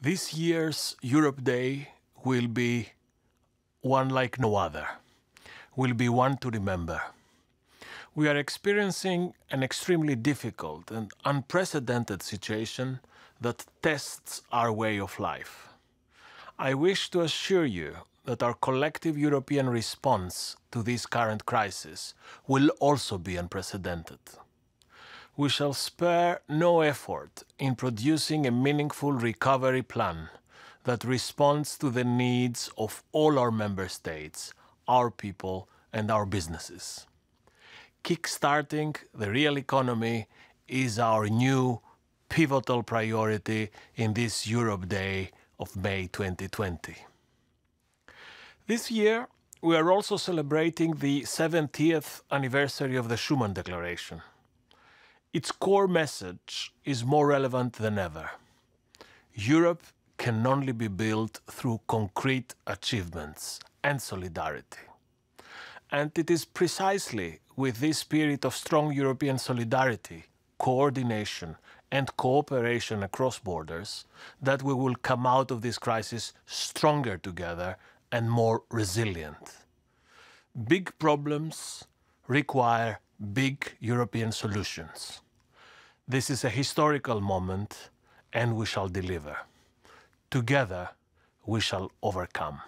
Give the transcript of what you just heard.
This year's Europe Day will be one like no other, will be one to remember. We are experiencing an extremely difficult and unprecedented situation that tests our way of life. I wish to assure you that our collective European response to this current crisis will also be unprecedented we shall spare no effort in producing a meaningful recovery plan that responds to the needs of all our member states, our people, and our businesses. Kickstarting the real economy is our new pivotal priority in this Europe Day of May 2020. This year, we are also celebrating the 70th anniversary of the Schuman Declaration. Its core message is more relevant than ever. Europe can only be built through concrete achievements and solidarity. And it is precisely with this spirit of strong European solidarity, coordination, and cooperation across borders that we will come out of this crisis stronger together and more resilient. Big problems require big European solutions. This is a historical moment and we shall deliver. Together, we shall overcome.